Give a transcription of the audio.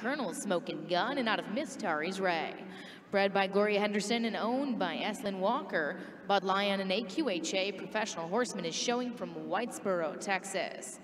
Colonel Smoking Gun and out of Miss Tari's Ray. Bred by Gloria Henderson and owned by S. Lynn Walker, Bud Lyon an AQHA Professional Horseman is showing from Whitesboro, Texas.